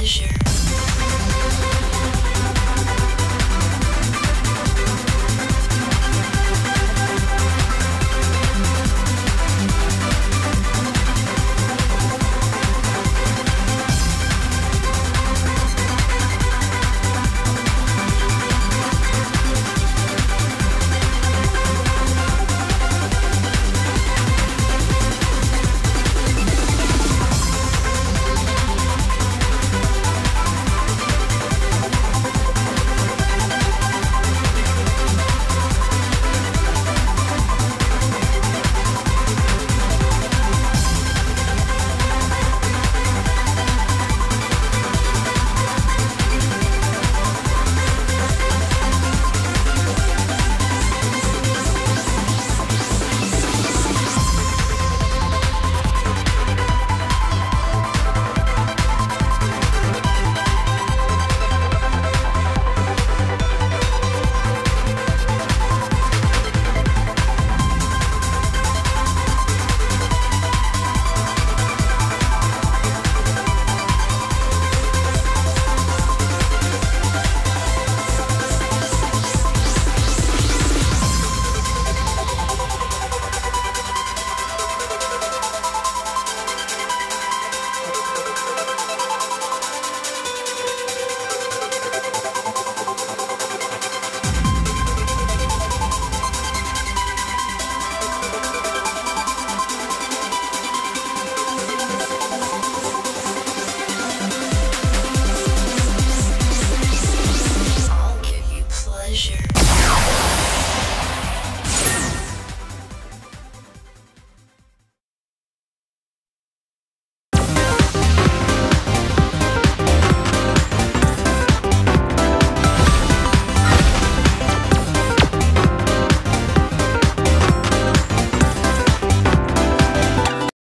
pleasure.